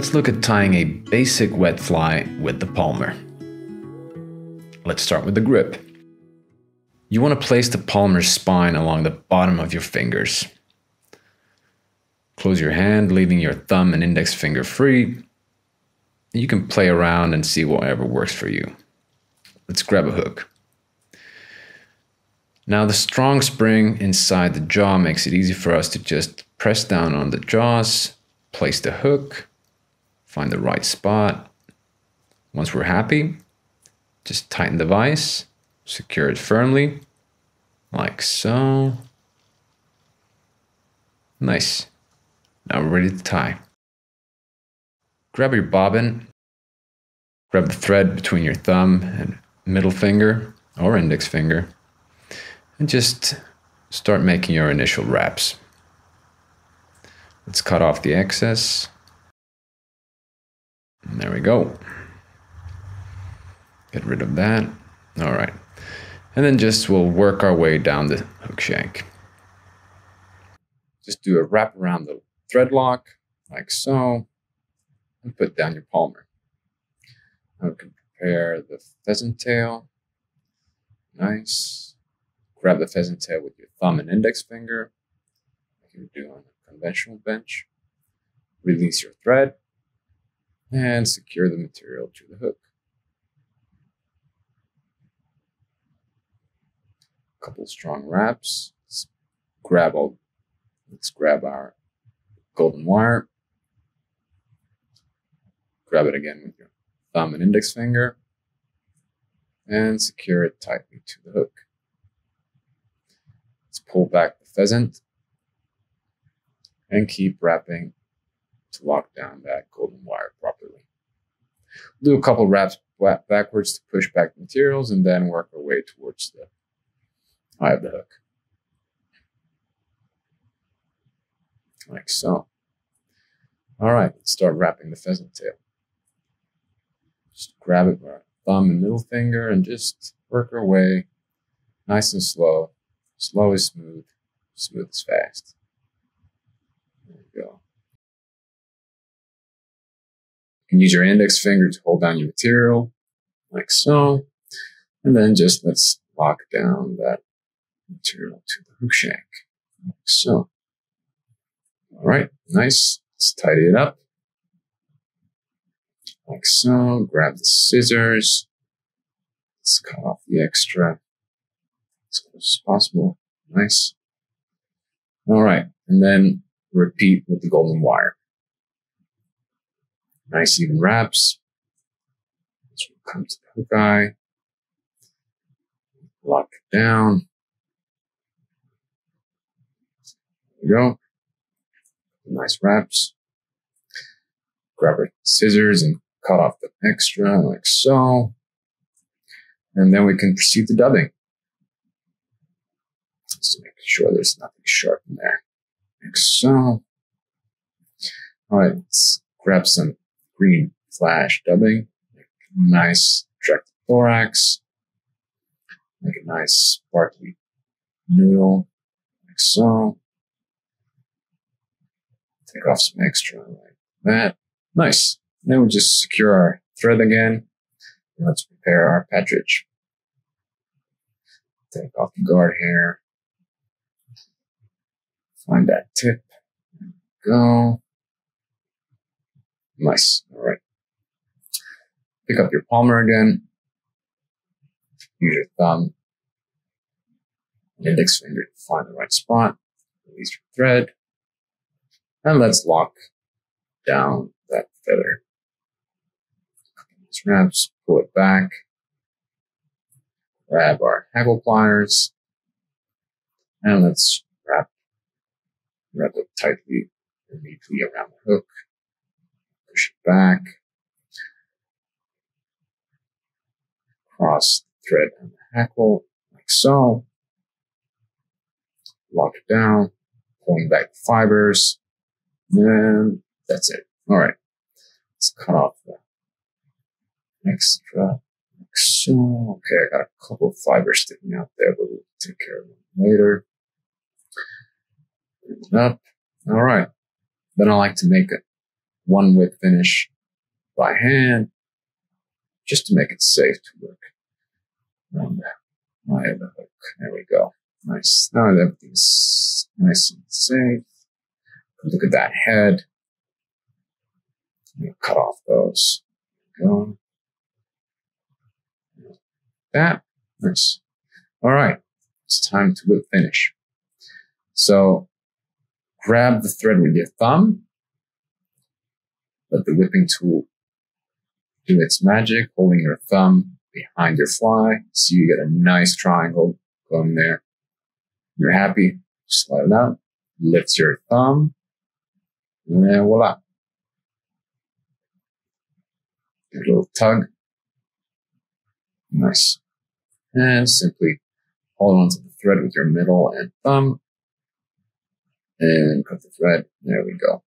Let's look at tying a basic wet fly with the Palmer. Let's start with the grip. You want to place the Palmer spine along the bottom of your fingers. Close your hand, leaving your thumb and index finger free. You can play around and see whatever works for you. Let's grab a hook. Now the strong spring inside the jaw makes it easy for us to just press down on the jaws, place the hook, find the right spot. Once we're happy, just tighten the vise, secure it firmly, like so. Nice. Now we're ready to tie. Grab your bobbin, grab the thread between your thumb and middle finger or index finger, and just start making your initial wraps. Let's cut off the excess. And there we go. Get rid of that. All right. And then just we'll work our way down the hook shank. Just do a wrap around the thread lock, like so, and put down your palmer. Now we can prepare the pheasant tail. Nice. Grab the pheasant tail with your thumb and index finger, like you do on a conventional bench. Release your thread and secure the material to the hook. A couple strong wraps. Let's grab all, let's grab our golden wire. Grab it again with your thumb and index finger and secure it tightly to the hook. Let's pull back the pheasant and keep wrapping to lock down that golden wire properly. do a couple wraps backwards to push back the materials and then work our way towards the eye of the hook. Like so. All right, let's start wrapping the pheasant tail. Just grab it with our thumb and middle finger and just work our way nice and slow. Slow is smooth, smooth is fast. There you go. Can use your index finger to hold down your material, like so. And then just let's lock down that material to the hook shank, like so. All right, nice. Let's tidy it up. Like so. Grab the scissors. Let's cut off the extra as close as possible. Nice. All right, and then repeat with the golden wire. Nice even wraps. This will come to the hook eye. Lock it down. There we go. Nice wraps. Grab our scissors and cut off the extra like so. And then we can proceed to dubbing. Just making sure there's nothing sharp in there. Like so. All right, let's grab some green flash dubbing. A nice attractive thorax. Make a nice sparkly noodle, like so. Take off some extra like that. Nice. Then we just secure our thread again. Let's prepare our partridge. Take off the guard hair. Find that tip. Go. Nice. All right. Pick up your palmer again. Use your thumb, index finger to find the right spot. Release your thread. And let's lock down that feather. Straps, pull it back. Grab our hackle pliers. And let's wrap, wrap it tightly and neatly around the hook. Back. Cross thread and the hackle like so. Lock it down, pulling back fibers. And that's it. All right. Let's cut off the extra. So, okay, I got a couple of fibers sticking out there, but we'll take care of them later. It up. All right. Then I like to make a one whip finish by hand, just to make it safe to work around my other hook. There we go. Nice. Now everything's nice and safe. Look at that head. Cut off those. Go. That. Nice. All right. It's time to whip finish. So grab the thread with your thumb. Let the whipping tool do its magic, holding your thumb behind your fly. So you get a nice triangle going there. You're happy, slide it out, lift your thumb, and voila. A little tug. Nice. And simply hold onto the thread with your middle and thumb and cut the thread. There we go.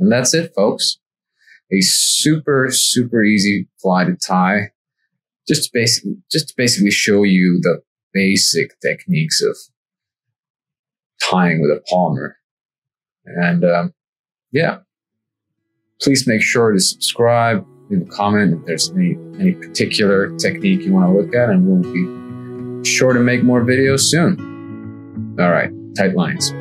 And that's it, folks. A super, super easy fly to tie. Just to basically, just to basically show you the basic techniques of tying with a palmer. And um, yeah, please make sure to subscribe, leave a comment if there's any any particular technique you want to look at, and we'll be sure to make more videos soon. All right, tight lines.